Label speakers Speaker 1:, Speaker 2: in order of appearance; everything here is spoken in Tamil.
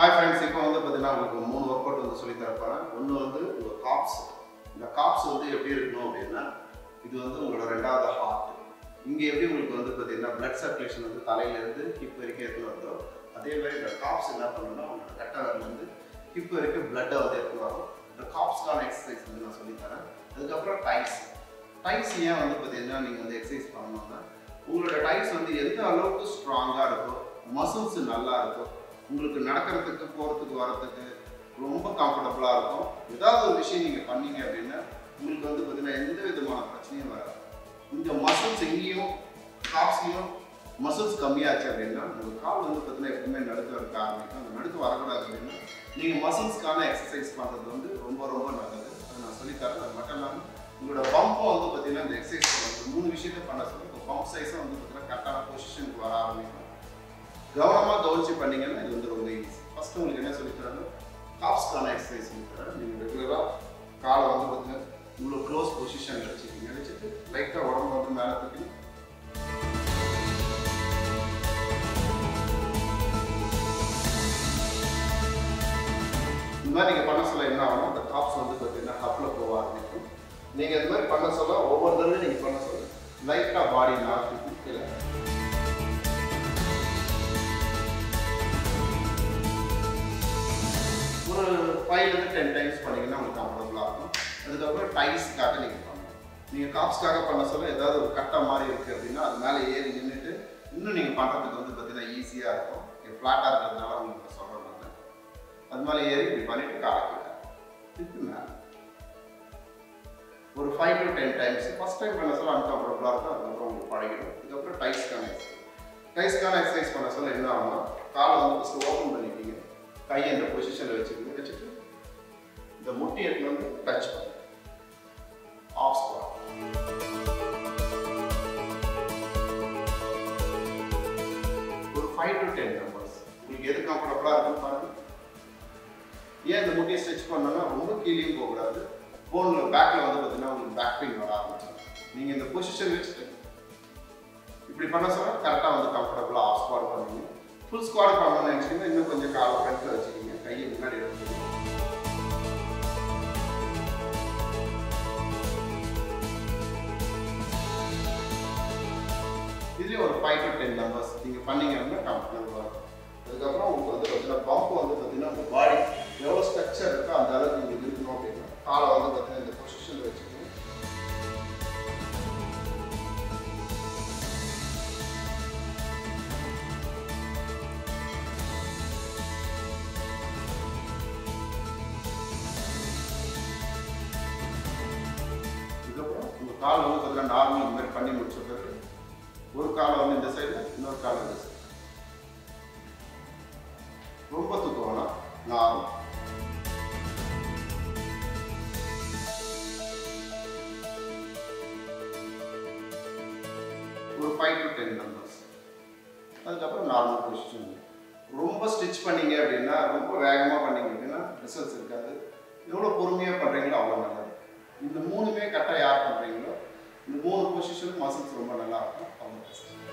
Speaker 1: ஹாய் ஃப்ரெண்ட்ஸ் இப்போ வந்து பார்த்தீங்கன்னா உங்களுக்கு மூணு ஒர்க் அவுட் வந்து சொல்லி தரப்போகிறேன் ஒன்று வந்து உங்கள் காப்ஸ் இந்த காப்ஸ் வந்து எப்படி இருக்கணும் அப்படின்னா இது வந்து உங்களோட ரெண்டாவது ஹார்ட் இங்கே எப்படி உங்களுக்கு வந்து பார்த்தீங்கன்னா பிளட் சர்க்குலேஷன் வந்து தலையிலேருந்து ஹிப் வரைக்கும் எடுத்துகிட்டு வருதோ அதே மாதிரி இந்த காப்ஸ் என்ன பண்ணணும்னா உங்களோட கட்டவர்லேருந்து ஹிப் வரைக்கும் பிளட்டை வந்து எடுத்துகிட்டு வரும் இந்த காப்ஸ்க்கான எக்ஸசைஸ் வந்து நான் சொல்லித்தரேன். அதுக்கப்புறம் டைஸ் டைஸ் ஏன் வந்து பார்த்தீங்கன்னா நீங்கள் வந்து எக்ஸசைஸ் பண்ணணும்னா உங்களோட டைஸ் வந்து எந்த அளவுக்கு ஸ்ட்ராங்காக இருக்கோ மசில்ஸ் நல்லா இருக்கும் உங்களுக்கு நடக்கிறதுக்கு போகிறதுக்கு வரத்துக்கு ரொம்ப கம்ஃபர்டபுளாக இருக்கும். ஏதாவது ஒரு விஷயம் நீங்கள் பண்ணீங்க அப்படின்னா உங்களுக்கு வந்து பார்த்தீங்கன்னா எந்த விதமான பிரச்சனையும் வராது. இந்த மசில்ஸ் எங்கேயும் காப்ஸ்லையும் மசில்ஸ் கம்மியாச்சு அப்படின்னா உங்கள் கால் வந்து பார்த்தீங்கன்னா எப்பவுமே நடுத்து இருக்க ஆரம்பிக்கும். அந்த நடுத்து வரக்கூடாது அப்படின்னா நீங்கள் மசில்ஸ்க்கான எக்ஸசைஸ் பண்ணுறது வந்து ரொம்ப ரொம்ப நல்லது. அதை நான் சொல்லித்தரேன் அது மட்டும் இல்லாமல் உங்களோட பம்பும் வந்து பார்த்தீங்கன்னா இந்த எக்ஸசைஸ் பண்ணுறது மூணு விஷயத்தை பண்ண சொல்லி இப்போ பம்ப் சைஸும் வந்து பார்த்தீங்கன்னா கரெக்டாக கவனமாக கவனிச்சு பண்ணீங்கன்னா இது வந்து ரொம்ப ஈஸி ஃபஸ்ட்டு உங்களுக்கு என்ன சொல்லித்தராங்க காப்ஸ்க்கான எக்ஸசைஸ் சொல்லி நீங்கள் ரெகுலராக காலை வந்து பார்த்தீங்கன்னா இவ்வளோ க்ளோஸ் பொசிஷனில் வச்சுக்கிங்க. வச்சுட்டு லைட்டாக உடம்பு வந்து மேலே தூக்கி இந்த மாதிரி நீங்கள் பண்ண சொல்ல என்ன ஆகும் அந்த காப்ஸ் வந்து பார்த்தீங்கன்னா கப்பில் போக ஆரம்பிக்கும். நீங்கள் இது மாதிரி பண்ண சொல்ல ஒவ்வொரு தடவையும் நீங்கள் பண்ண சொல்ல லைட்டாக பாடி நாக்கு ஃபைவ்லேருந்து டென் டைம்ஸ் பண்ணீங்கன்னா உங்களுக்கு கம்ஃபர்டபுளாக இருக்கும். அதுக்கப்புறம் டைஸ்க்காக நீங்கள் பண்ணணும். நீங்கள் காப்ஸ்க்காக பண்ண சொல்ல ஏதாவது ஒரு கட்டை மாதிரி இருக்குது அப்படின்னா அது மேலே ஏறி நின்றுட்டு இன்னும் நீங்கள் பண்ணுறதுக்கு வந்து பார்த்தீங்கன்னா ஈஸியாக இருக்கும். நீங்கள் ஃப்ளாட்டாக இருக்கிறதுனால உங்களுக்கு சொல்கிறேன் நான் அது மேலே ஏறி இப்படி பண்ணிவிட்டு காலக்கிட்டேன் திருப்பி மேலே. ஒரு five to ten times first time பண்ண சொல்ல அன்கம்ஃபர்டபுளாக இருக்கும். அதுக்கப்புறம் உங்களுக்கு பழகிடும். இதுக்கப்புறம் டைஸ்க்கான எக்ஸசைஸ் டைஸ்க்கான எக்ஸசைஸ் பண்ண சொல்ல என்ன ஆகும்னா காலை வந்து ஃபஸ்ட்டு ஓப்பன் பண்ணிக்கிங்க கையை இந்த பொசிஷனில் வச்சுக்கிட்டு வச்சுட்டு இந்த முட்டி எடுத்து வந்து டச் பண்ணுங்க ஆஃப் ஸ்குவாட் ஒரு ஃபைவ் டு டென் நம்பர்ஸ் உங்களுக்கு எது கம்ஃபர்டபுளாக இருக்கும் பாருங்க. ஏன் இந்த முட்டியை ஸ்ட்ரெச் பண்ணோன்னா ரொம்ப கீழேயும் போகக்கூடாது. போனில் பேக்கில் வந்து பார்த்தீங்கன்னா உங்களுக்கு பேக் பெயின் வர ஆரம்பிச்சிடும். நீங்கள் இந்த பொசிஷன் வச்சுட்டு இப்படி பண்ண சொன்னா கரெக்டாக வந்து கம்ஃபர்டபுளாக ஆஃப் ஸ்குவாட் பண்ணுவீங்க. ஃபுல் ஸ்குவாட் பண்ணணும்னு நினச்சிங்கன்னா இன்னும் கொஞ்சம் காலை ஃப்ரண்ட்டில் வச்சுக்கிங்க. கையை முன்னாடி எடுத்துக்கிங்க. ஒரு ஃபைவ் டு டென் மெம்பர்ஸ் நீங்கள் பண்ணீங்க அப்படின்னா கம்ஃபர்டபுளாக இருக்கும். அதுக்கப்புறம் உங்களுக்கு வந்து பார்த்தீங்கன்னா பம்ப் வந்து பார்த்தீங்கன்னா உங்கள் பாடி எவ்வளோ ஸ்ட்ரக்சர் இருக்கோ அந்த அளவுக்கு நீங்கள் இருக்கணும் அப்படின்னா காலை வந்து பார்த்தீங்கன்னா இந்த பொசிஷனில் வச்சுக்கணும் இதுக்கப்புறம் உங்கள் கால் வந்து பார்த்தீங்கன்னா நார்மல் இந்த மாதிரி பண்ணி முடிச்ச பிறகு ஒரு காலம் வந்து இந்த சைடில் இன்னொரு காலம் இந்த சைடு ரொம்ப தூக்கம் வேணாம் நார்மல் ஒரு ஃபைவ் டு டென் நம்பர்ஸ் அதுக்கப்புறம் நார்மல் பொசிஷன் ரொம்ப ஸ்டிச் பண்ணீங்க அப்படின்னா ரொம்ப வேகமாக பண்ணீங்க அப்படின்னா ரிசல்ட்ஸ் இருக்காது. எவ்வளோ பொறுமையாக பண்ணுறீங்களோ அவ்வளோ நல்லது. இந்த மூணுமே கரெக்டாக யார் பண்ணுறீங்களோ இந்த மூணு பொசிஷனும் மசில்ஸ் ரொம்ப நல்லா இருக்கும். Thank you.